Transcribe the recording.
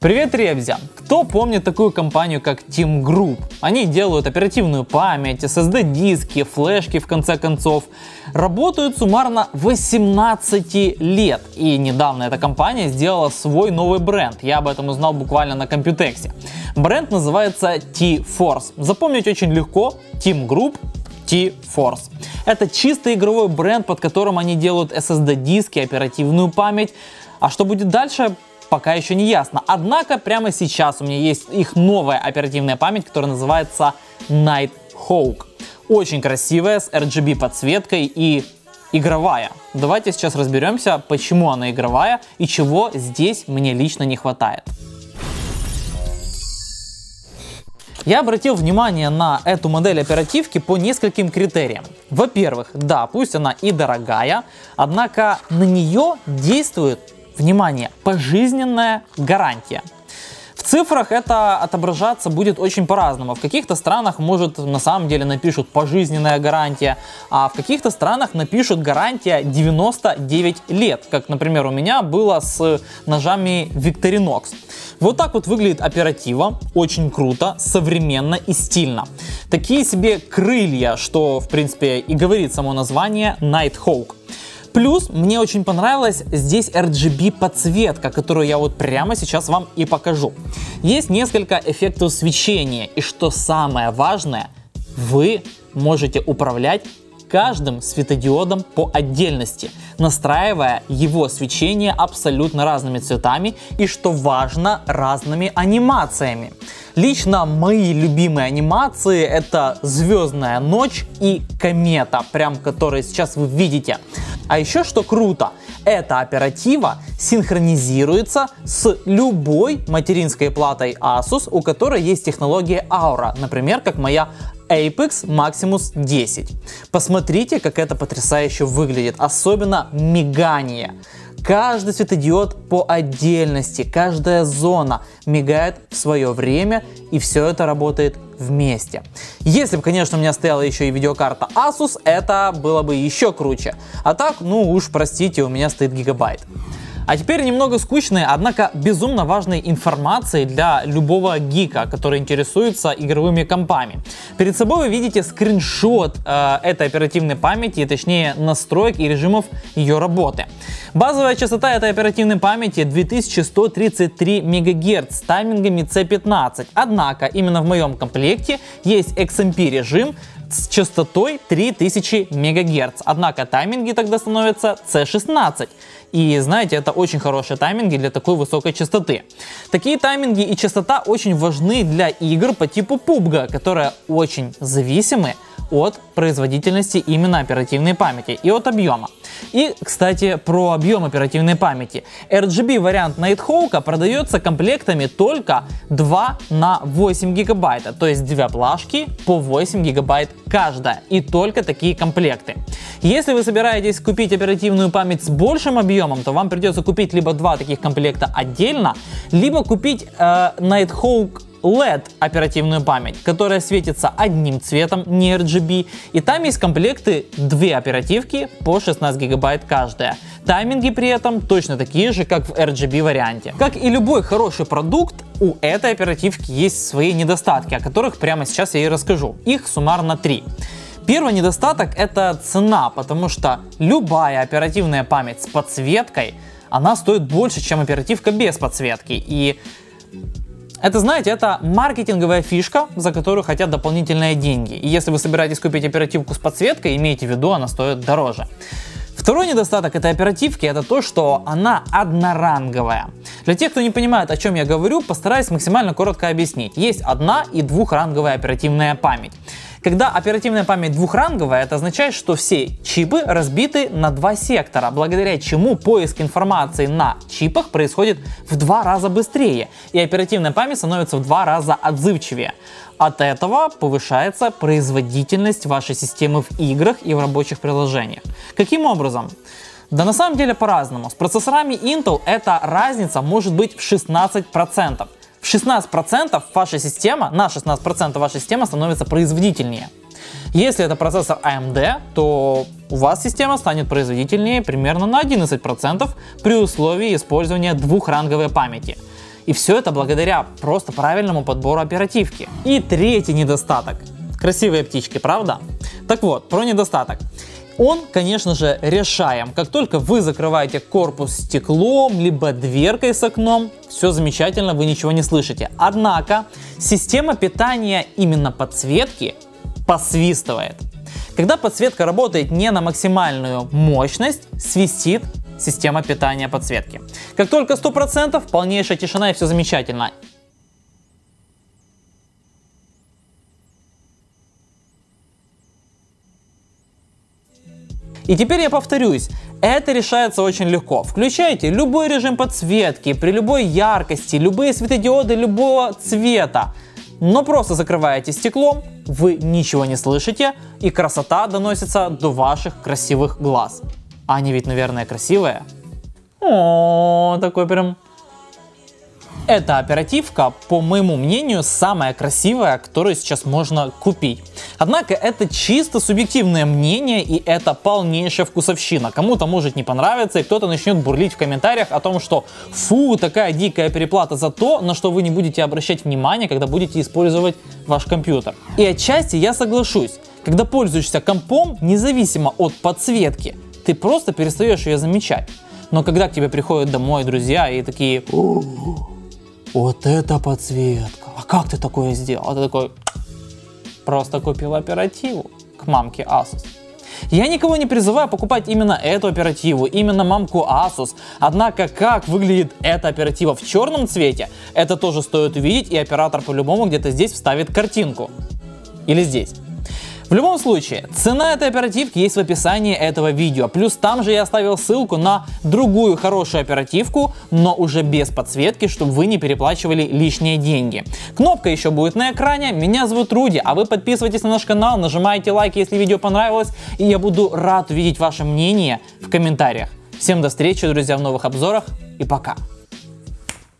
Привет, ребзя! Кто помнит такую компанию, как Team Group? Они делают оперативную память, SSD-диски, флешки, в конце концов. Работают суммарно 18 лет. И недавно эта компания сделала свой новый бренд. Я об этом узнал буквально на Computex. Бренд называется T-Force. Запомнить очень легко. Team Group T-Force. Это чисто игровой бренд, под которым они делают SSD-диски, оперативную память. А что будет дальше, пока еще не ясно. Однако прямо сейчас у меня есть их новая оперативная память, которая называется Nighthawk. Очень красивая, с RGB подсветкой и игровая. Давайте сейчас разберемся, почему она игровая и чего здесь мне лично не хватает. Я обратил внимание на эту модель оперативки по нескольким критериям. Во-первых, да, пусть она и дорогая, однако на нее действует Внимание, пожизненная гарантия. В цифрах это отображаться будет очень по-разному. В каких-то странах, может, на самом деле напишут пожизненная гарантия, а в каких-то странах напишут гарантия 99 лет, как, например, у меня было с ножами Victorinox. Вот так вот выглядит оператива, очень круто, современно и стильно. Такие себе крылья, что, в принципе, и говорит само название Nighthawk. Плюс мне очень понравилась здесь RGB подсветка, которую я вот прямо сейчас вам и покажу. Есть несколько эффектов свечения и что самое важное, вы можете управлять каждым светодиодом по отдельности, настраивая его свечение абсолютно разными цветами и, что важно, разными анимациями. Лично мои любимые анимации это «Звездная ночь» и «Комета», прям которые сейчас вы видите. А еще что круто, эта оператива синхронизируется с любой материнской платой Asus, у которой есть технология Aura, например, как моя Apex Maximus 10. Посмотрите, как это потрясающе выглядит, особенно мигание. Каждый светодиод по отдельности, каждая зона мигает в свое время и все это работает вместе. Если бы, конечно, у меня стояла еще и видеокарта Asus, это было бы еще круче. А так, ну уж простите, у меня стоит гигабайт. А теперь немного скучной, однако безумно важной информации для любого гика, который интересуется игровыми компами. Перед собой вы видите скриншот э, этой оперативной памяти, точнее настроек и режимов ее работы. Базовая частота этой оперативной памяти 2133 МГц с таймингами C15. Однако именно в моем комплекте есть XMP режим с частотой 3000 МГц. Однако тайминги тогда становятся C16. И знаете, это очень хорошие тайминги для такой высокой частоты. Такие тайминги и частота очень важны для игр по типу PUBG, которые очень зависимы от производительности именно оперативной памяти и от объема. И, кстати, про объем оперативной памяти. RGB вариант Nighthawk продается комплектами только 2 на 8 гигабайта, то есть две плашки по 8 гигабайт каждая. И только такие комплекты. Если вы собираетесь купить оперативную память с большим объемом, то вам придется купить либо два таких комплекта отдельно, либо купить э, Nighthawk LED оперативную память, которая светится одним цветом, не RGB, и там есть комплекты две оперативки по 16 гигабайт каждая. Тайминги при этом точно такие же, как в RGB варианте. Как и любой хороший продукт, у этой оперативки есть свои недостатки, о которых прямо сейчас я и расскажу. Их суммарно три. Первый недостаток это цена, потому что любая оперативная память с подсветкой, она стоит больше, чем оперативка без подсветки. И это, знаете, это маркетинговая фишка, за которую хотят дополнительные деньги. И если вы собираетесь купить оперативку с подсветкой, имейте в виду, она стоит дороже. Второй недостаток этой оперативки это то, что она одноранговая. Для тех, кто не понимает, о чем я говорю, постараюсь максимально коротко объяснить. Есть одна и двухранговая оперативная память. Когда оперативная память двухранговая, это означает, что все чипы разбиты на два сектора, благодаря чему поиск информации на чипах происходит в два раза быстрее, и оперативная память становится в два раза отзывчивее. От этого повышается производительность вашей системы в играх и в рабочих приложениях. Каким образом? Да на самом деле по-разному. С процессорами Intel эта разница может быть в 16% в 16% ваша система, на 16% ваша система становится производительнее. Если это процессор AMD, то у вас система станет производительнее примерно на 11% при условии использования двухранговой памяти. И все это благодаря просто правильному подбору оперативки. И третий недостаток. Красивые птички, правда? Так вот, про недостаток. Он, конечно же, решаем. Как только вы закрываете корпус стеклом, либо дверкой с окном, все замечательно, вы ничего не слышите. Однако, система питания именно подсветки посвистывает. Когда подсветка работает не на максимальную мощность, свистит система питания подсветки. Как только 100%, полнейшая тишина и все замечательно. И теперь я повторюсь, это решается очень легко. Включайте любой режим подсветки, при любой яркости, любые светодиоды любого цвета. Но просто закрываете стеклом, вы ничего не слышите, и красота доносится до ваших красивых глаз. А они ведь, наверное, красивые. О, такой прям эта оперативка, по моему мнению, самая красивая, которую сейчас можно купить. Однако это чисто субъективное мнение и это полнейшая вкусовщина. Кому-то может не понравиться и кто-то начнет бурлить в комментариях о том, что фу, такая дикая переплата за то, на что вы не будете обращать внимание, когда будете использовать ваш компьютер. И отчасти я соглашусь. Когда пользуешься компом, независимо от подсветки, ты просто перестаешь ее замечать. Но когда к тебе приходят домой друзья и такие, вот это подсветка, а как ты такое сделал? А ты такой, просто купил оперативу к мамке Asus. Я никого не призываю покупать именно эту оперативу, именно мамку Asus. Однако, как выглядит эта оператива в черном цвете, это тоже стоит увидеть, и оператор по-любому где-то здесь вставит картинку. Или здесь. В любом случае, цена этой оперативки есть в описании этого видео. Плюс там же я оставил ссылку на другую хорошую оперативку, но уже без подсветки, чтобы вы не переплачивали лишние деньги. Кнопка еще будет на экране. Меня зовут Руди, а вы подписывайтесь на наш канал, нажимайте лайки, если видео понравилось, и я буду рад увидеть ваше мнение в комментариях. Всем до встречи, друзья, в новых обзорах и пока!